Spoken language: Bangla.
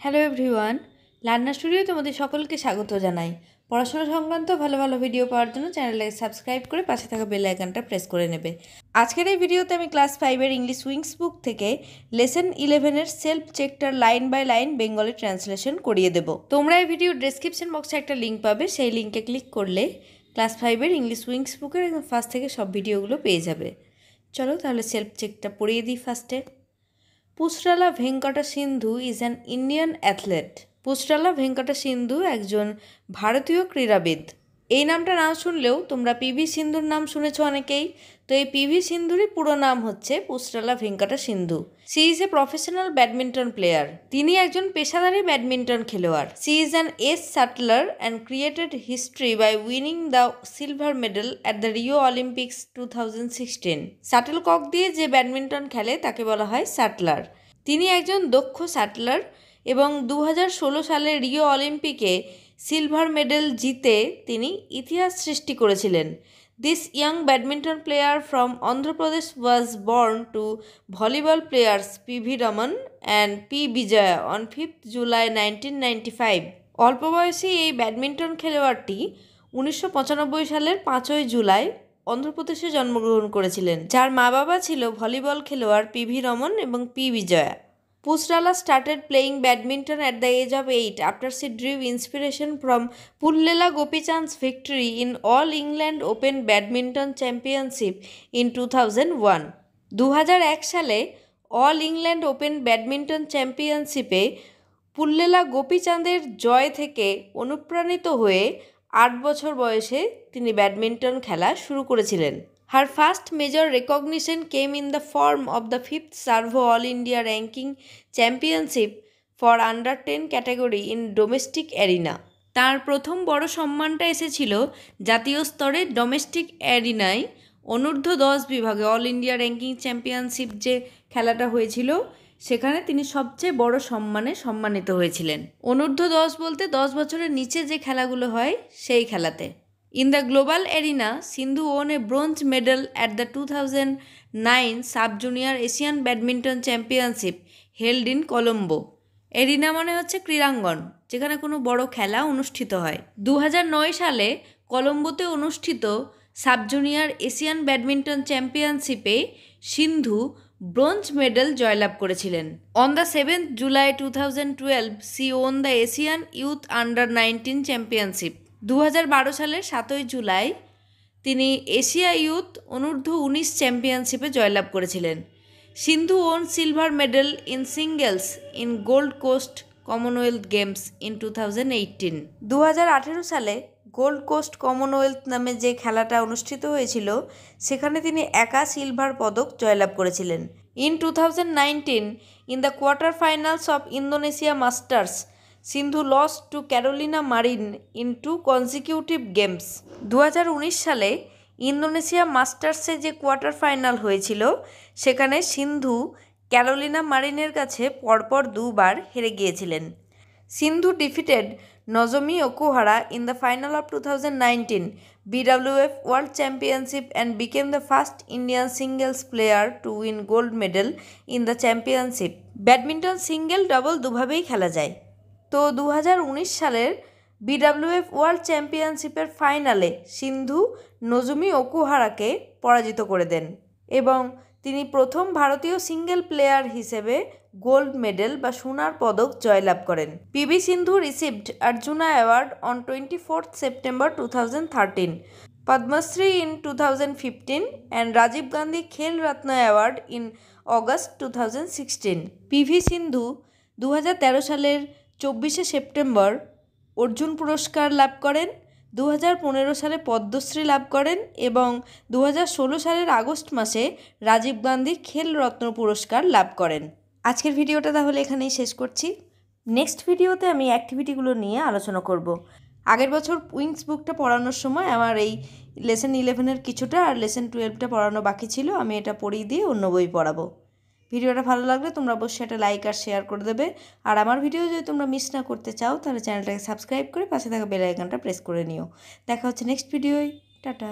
হ্যালো এভরিওয়ান লার্নার স্টুডিও তোমাদের সকলকে স্বাগত জানাই। পড়াশোনা সংক্রান্ত ভালো ভালো ভিডিও পাওয়ার জন্য চ্যানেলটাকে সাবস্ক্রাইব করে পাশে থাকা বেল আইকনটা প্রেস করে নেবে। আজকের এই ভিডিওতে আমি ক্লাস ফাইভের ইংলিশ উইংস বুক থেকে লেসন ইলেভেনের self চেকটার line by line Bengali translation করিয়ে দেব। তোমরা এই ভিডিও ডেসক্রিপশন বক্সে একটা লিঙ্ক পাবে, সেই লিঙ্কে ক্লিক করলে ক্লাস ফাইভের ইংলিশ উইংস বুকের একদম ফার্স্ট থেকে সব ভিডিওগুলো পেয়ে যাবে। চলো তাহলে সেলফ চেকটা পড়িয়ে দিই ফার্স্টে। Pusarla Venkata Sindhu is an Indian athlete Pusarla Venkata Sindhu একজন ভারতীয় ক্রীড়াবিদ। এই নামটা নাম শুনলেও তোমরা পিভি সিন্ধুর নাম শুনেছ অনেকেই। তো এই পিভি সিন্ধুরই পুরো নাম হচ্ছে Pusarla Venkata Sindhu. She is a professional badminton player. তিনি একজন পেশাদারী ব্যাডমিন্টন খেলোয়াড়। She is an ace shuttler and created history by winning the silver medal at the Rio Olympics two thousand sixteen. Shuttlecock দিয়ে যে ব্যাডমিন্টন খেলে তাকে বলা হয় স্যাটলার তিনি একজন দক্ষ স্যাটলার এবং দু হাজার ষোলো সালে রিও অলিম্পিকে সিলভার মেডেল জিতে তিনি ইতিহাস সৃষ্টি করেছিলেন। This young badminton player from Andhra Pradesh was born to volleyball players P V Raman and P Vijaya on fifth July nineteen ninety five অল্প বয়সী এই ব্যাডমিন্টন খেলোয়াড়টি উনিশশো পঁচানব্বই সালের পাঁচই জুলাই অন্ধ্রপ্রদেশে জন্মগ্রহণ করেছিলেন। যার মা বাবা ছিল ভলিবল খেলোয়াড় পি ভি রমন এবং P Vijaya Pusrala started playing badminton at the age of 8 after she drew inspiration from Pullela Gopichand's victory in All England Open Badminton Championship in 2001. 2001 সালে অল ইংল্যান্ড ওপেন ব্যাডমিন্টন চ্যাম্পিয়নশিপে পুল্লেলা গোপীচাঁদের জয় থেকে অনুপ্রাণিত হয়ে আট বছর বয়সে তিনি ব্যাডমিন্টন খেলা শুরু করেছিলেন Her first major recognition came in the form of the 5th Servo All India Ranking Championship for Under 10 category in domestic arena. তার প্রথম বড় সম্মানটা এসেছিল জাতীয় স্তরে ডোমেস্টিক অ্যারিনায় অনূর্ধ্ব দশ বিভাগে অল ইন্ডিয়া র্যাঙ্কিং চ্যাম্পিয়নশিপ যে খেলাটা হয়েছিল, সেখানে তিনি সবচেয়ে বড় সম্মানে সম্মানিত হয়েছিলেন অনূর্ধ্ব দশ বলতে দশ বছরের নিচে যে খেলাগুলো হয়, সেই খেলাতে In the global arena, Sindhu won a bronze medal at the 2009 Sub Junior Asian Badminton Championship held in Colombo. Arena মানে হচ্ছে ক্রীড়াঙ্গন যেখানে কোনো বড় খেলা অনুষ্ঠিত হয়। দু হাজার নয় সালে কলম্বোতে অনুষ্ঠিত সাব জুনিয়র এশিয়ান ব্যাডমিন্টন চ্যাম্পিয়নশিপে সিন্ধু ব্রোঞ্জ মেডেল জয়লাভ করেছিলেন। On the seventh July two thousand twelve she won the Asian youth under nineteen championship দু হাজার বারো সালের সাতই জুলাই তিনি এশিয়া ইউথ অনূর্ধ্ব উনিশ চ্যাম্পিয়নশিপে জয়লাভ করেছিলেন। Sindhu won silver medal in singles in Gold Coast Commonwealth Games in two thousand eighteen. দু হাজার আঠেরো সালে গোল্ড কোস্ট কমনওয়েলথ নামে যে খেলাটা অনুষ্ঠিত হয়েছিল, সেখানে তিনি একা সিলভার পদক জয়লাভ করেছিলেন। In two thousand nineteen, in the quarter finals of Indonesia Masters Sindhu lost to Carolina Marin in two consecutive games দু হাজার উনিশ সালে ইন্দোনেশিয়া মাস্টার্সে যে কোয়ার্টার ফাইনাল হয়েছিল, সেখানে সিন্ধু ক্যারোলিনা মারিনের কাছে পরপর দুবার হেরে গিয়েছিলেন। Sindhu defeated Nozomi Okuhara in the final of two thousand nineteen World Championship and became the first Indian singles player to win gold medal in the championship badminton single double দুভাবেই খেলা যায়। তো দু হাজার উনিশ সালের বিডাব্লিউএফ ওয়ার্ল্ড চ্যাম্পিয়নশিপের ফাইনালে সিন্ধু নজুমি ওকুহারাকে পরাজিত করে দেন এবং তিনি প্রথম ভারতীয় সিঙ্গেল প্লেয়ার হিসেবে গোল্ড মেডেল বা সোনার পদক জয়লাভ করেন। PV Sindhu received Arjuna award on twenty fourth September two thousand thirteen Padma Shri in two thousand fifteen and Rajiv Gandhi Khel Ratna award in August two thousand sixteen PV Sindhu দু হাজার তেরো সালের চব্বিশে সেপ্টেম্বর অর্জুন পুরস্কার লাভ করেন দু হাজার পনেরো সালে পদ্মশ্রী লাভ করেন এবং দু হাজার ষোলো সালের আগস্ট মাসে রাজীব গান্ধী খেল রত্ন পুরস্কার লাভ করেন। আজকের ভিডিওটা তাহলে এখানেই শেষ করছি। নেক্সট ভিডিওতে আমি অ্যাক্টিভিটিগুলো নিয়ে আলোচনা করব। আগের বছর উইংস বুকটা পড়ানোর সময় আমার এই লেসন ইলেভেনের কিছুটা আর লেসন টুয়েলভটা পড়ানো বাকি ছিল, আমি এটা পড়িয়ে দিয়ে অন্য বই পড়াবো। ভিডিওটা ভালো লাগলে তোমরা অবশ্যই একটা লাইক আর শেয়ার করে দেবে। আর আমার ভিডিও যদি তোমরা মিস না করতে চাও, তাহলে চ্যানেলটাকে সাবস্ক্রাইব করে পাশে থাকা বেল আইকনটা প্রেস করে নিও। দেখা হচ্ছে নেক্সট ভিডিওয় টাটা।